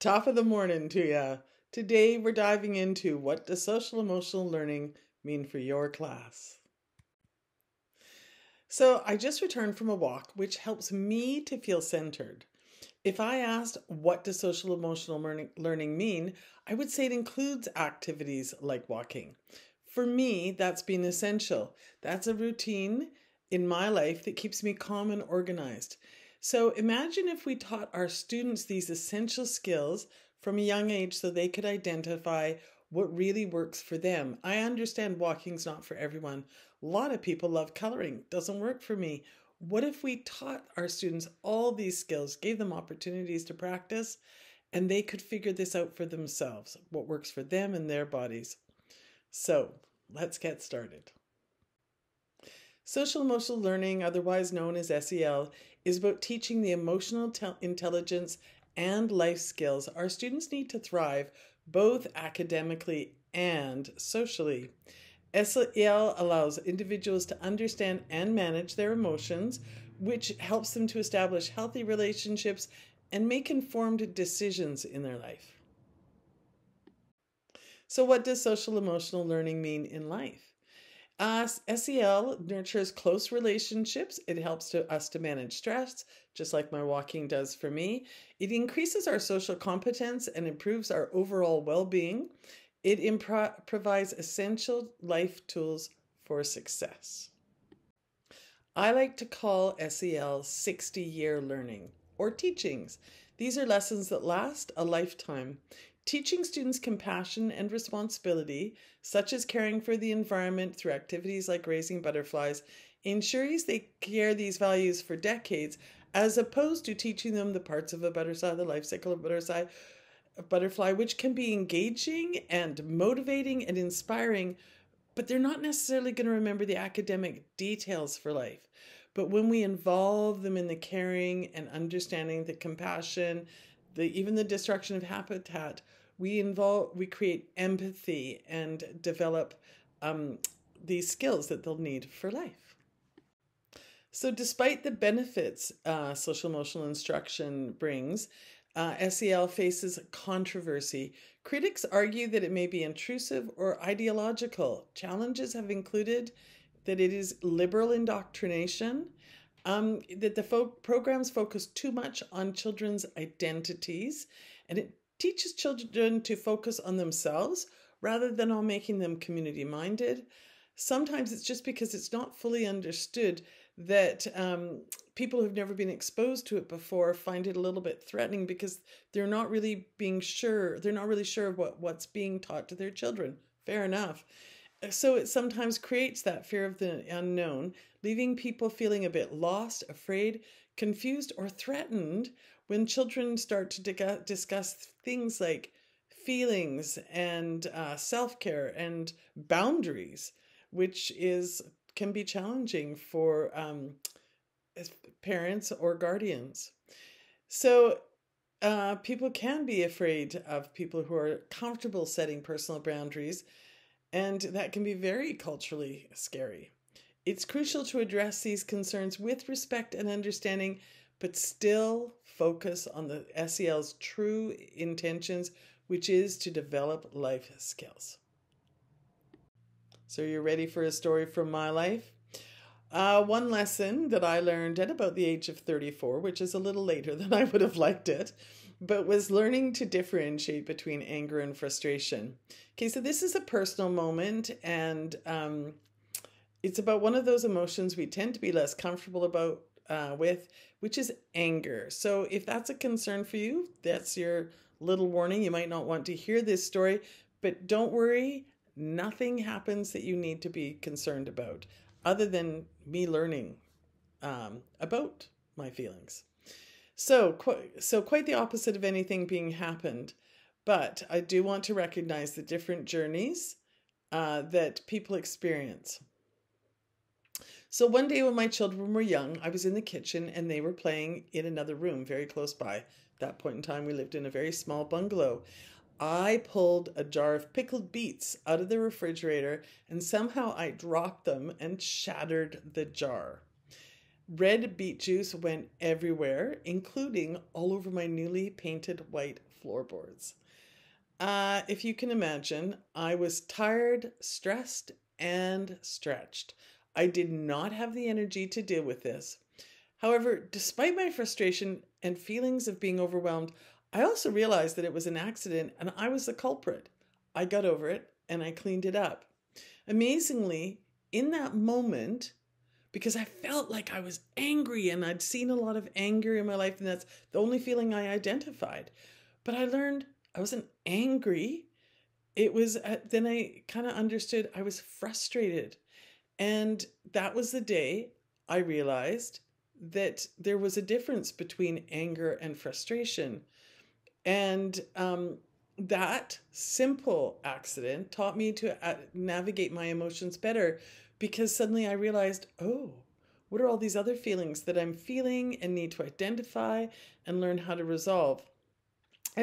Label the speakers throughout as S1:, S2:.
S1: Top of the morning to ya. Today we're diving into what does social emotional learning mean for your class. So, I just returned from a walk which helps me to feel centered. If I asked what does social emotional learning mean, I would say it includes activities like walking. For me, that's been essential. That's a routine in my life that keeps me calm and organized. So imagine if we taught our students these essential skills from a young age so they could identify what really works for them. I understand walking's not for everyone. A lot of people love coloring, doesn't work for me. What if we taught our students all these skills, gave them opportunities to practice, and they could figure this out for themselves, what works for them and their bodies? So let's get started. Social emotional learning, otherwise known as SEL, is about teaching the emotional intelligence and life skills our students need to thrive both academically and socially. SEL allows individuals to understand and manage their emotions, which helps them to establish healthy relationships and make informed decisions in their life. So, what does social emotional learning mean in life? Uh, SEL nurtures close relationships. It helps to, us to manage stress, just like my walking does for me. It increases our social competence and improves our overall well being. It impro- provides essential life tools for success. I like to call SEL 60 year learning or teachings. These are lessons that last a lifetime. Teaching students compassion and responsibility, such as caring for the environment through activities like raising butterflies, ensures they care these values for decades, as opposed to teaching them the parts of a butterfly, the life cycle of a butterfly, a butterfly, which can be engaging and motivating and inspiring, but they're not necessarily going to remember the academic details for life. But when we involve them in the caring and understanding, the compassion, the even the destruction of habitat, we involve we create empathy and develop um, these skills that they'll need for life. So, despite the benefits uh, social emotional instruction brings, uh, SEL faces controversy. Critics argue that it may be intrusive or ideological. Challenges have included that it is liberal indoctrination, um, that the fo- programs focus too much on children's identities, and it teaches children to focus on themselves rather than on making them community minded. Sometimes it's just because it's not fully understood that um, people who've never been exposed to it before find it a little bit threatening because they're not really being sure, they're not really sure what, what's being taught to their children. Fair enough. So it sometimes creates that fear of the unknown, leaving people feeling a bit lost, afraid, confused, or threatened when children start to discuss things like feelings and uh, self-care and boundaries which is can be challenging for um, parents or guardians. So uh, people can be afraid of people who are comfortable setting personal boundaries and that can be very culturally scary it's crucial to address these concerns with respect and understanding but still focus on the SEL's true intentions, which is to develop life skills. So, you're ready for a story from my life? Uh, one lesson that I learned at about the age of 34, which is a little later than I would have liked it, but was learning to differentiate between anger and frustration. Okay, so this is a personal moment, and um, it's about one of those emotions we tend to be less comfortable about uh, with, which is anger. So if that's a concern for you, that's your little warning. You might not want to hear this story, but don't worry, nothing happens that you need to be concerned about other than me learning um, about my feelings. So, so quite the opposite of anything being happened. But I do want to recognize the different journeys uh, that people experience. So one day when my children were young, I was in the kitchen and they were playing in another room very close by. At that point in time, we lived in a very small bungalow. I pulled a jar of pickled beets out of the refrigerator and somehow I dropped them and shattered the jar. Red beet juice went everywhere, including all over my newly painted white floorboards. Uh, if you can imagine, I was tired, stressed, and stretched. I did not have the energy to deal with this. However, despite my frustration and feelings of being overwhelmed, I also realized that it was an accident and I was the culprit. I got over it and I cleaned it up. Amazingly, in that moment, because I felt like I was angry and I'd seen a lot of anger in my life, and that's the only feeling I identified. But I learned I wasn't angry. It was, uh, then I kind of understood I was frustrated. And that was the day I realized that there was a difference between anger and frustration. And um, that simple accident taught me to uh, navigate my emotions better because suddenly I realized, oh, what are all these other feelings that I'm feeling and need to identify and learn how to resolve?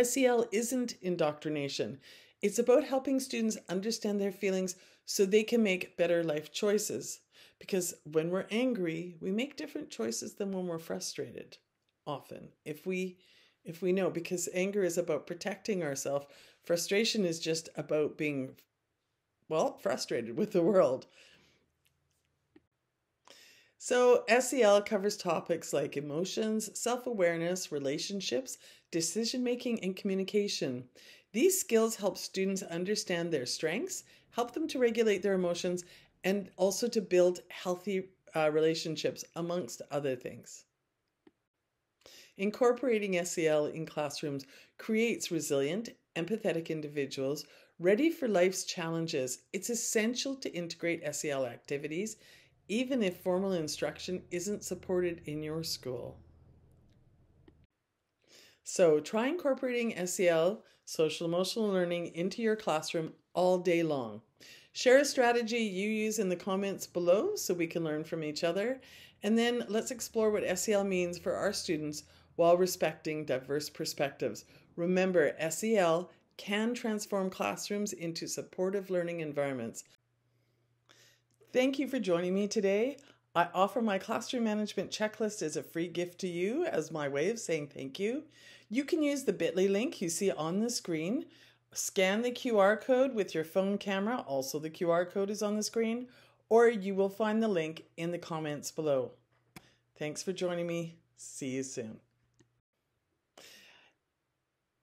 S1: SEL isn't indoctrination. It's about helping students understand their feelings so they can make better life choices. Because when we're angry, we make different choices than when we're frustrated. Often, if we if we know because anger is about protecting ourselves, frustration is just about being well, frustrated with the world. So, SEL covers topics like emotions, self awareness, relationships, decision making, and communication. These skills help students understand their strengths, help them to regulate their emotions, and also to build healthy uh, relationships, amongst other things. Incorporating SEL in classrooms creates resilient, empathetic individuals ready for life's challenges. It's essential to integrate SEL activities even if formal instruction isn't supported in your school. So try incorporating SEL, social emotional learning, into your classroom all day long. Share a strategy you use in the comments below so we can learn from each other. And then let's explore what SEL means for our students while respecting diverse perspectives. Remember, SEL can transform classrooms into supportive learning environments. Thank you for joining me today. I offer my classroom management checklist as a free gift to you as my way of saying thank you. You can use the bit.ly link you see on the screen. Scan the QR code with your phone camera, also the QR code is on the screen, or you will find the link in the comments below. Thanks for joining me. See you soon.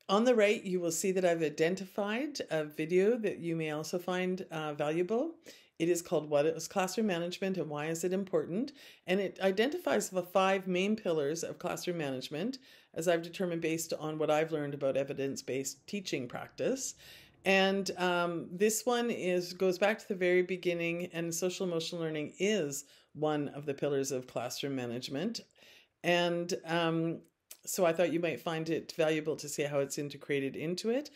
S1: On the right, you will see that I've identified a video that you may also find uh, valuable. It is called What is Classroom Management and Why is it Important? And it identifies the five main pillars of classroom management, as I've determined based on what I've learned about evidence based teaching practice. And um, this one is goes back to the very beginning, and social emotional learning is one of the pillars of classroom management. And um, so I thought you might find it valuable to see how it's integrated into it.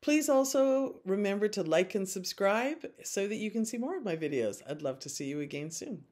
S1: Please also remember to like and subscribe so that you can see more of my videos. I'd love to see you again soon.